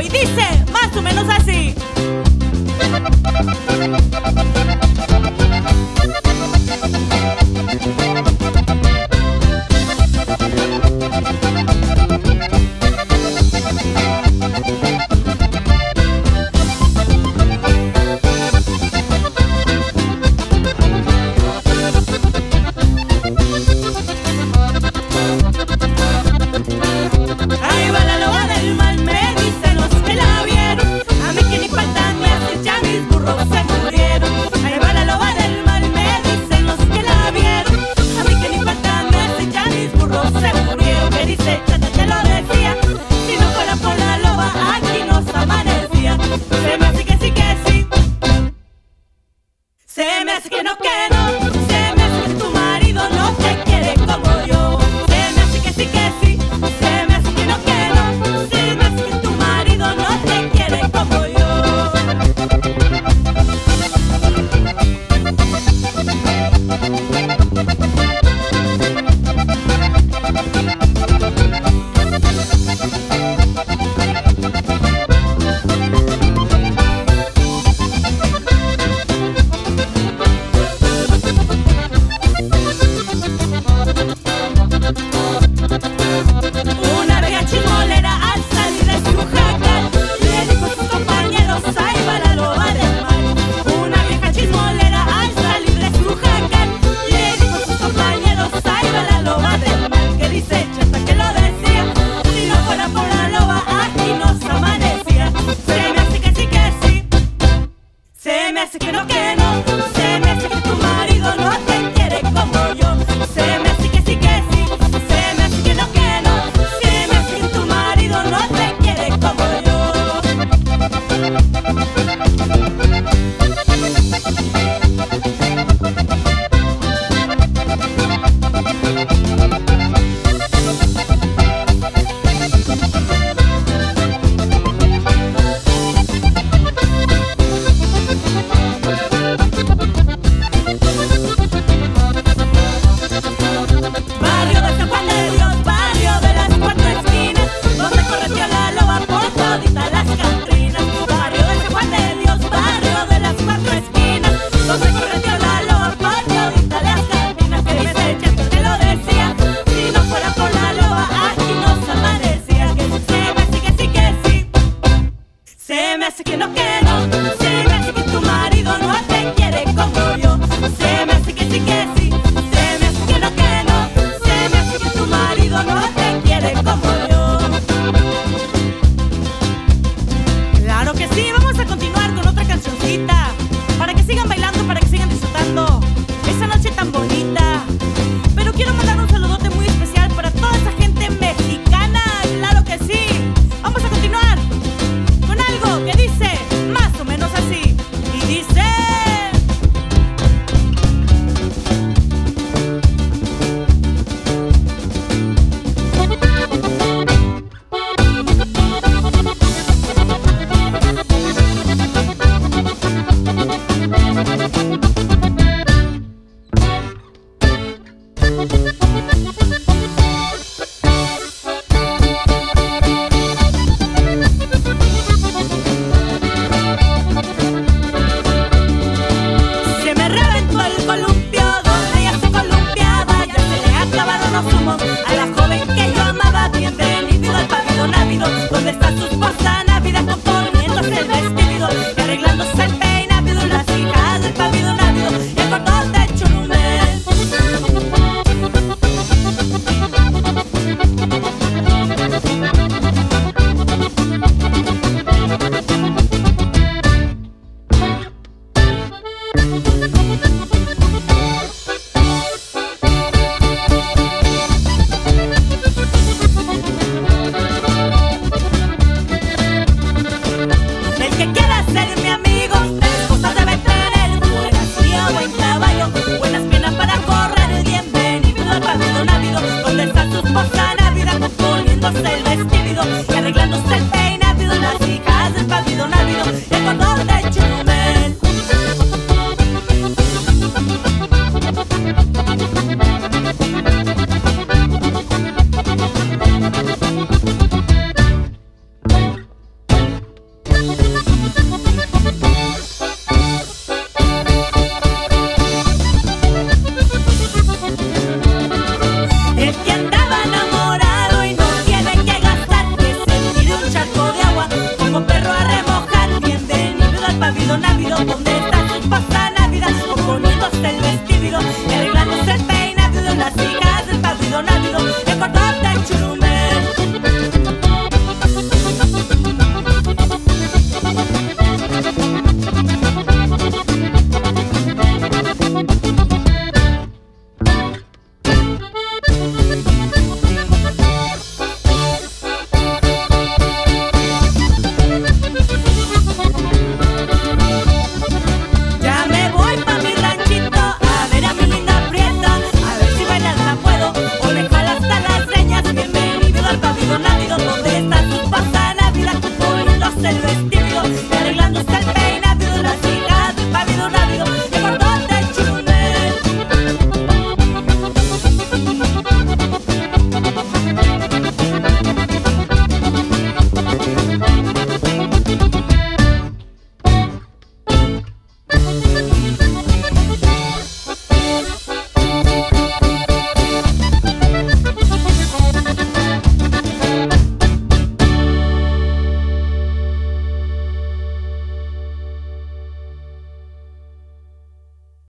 y dice más o menos así. Mexican again. ¿dónde está su pasanávidas? Componiéndose el vestido, arreglándose el peinado de una chica.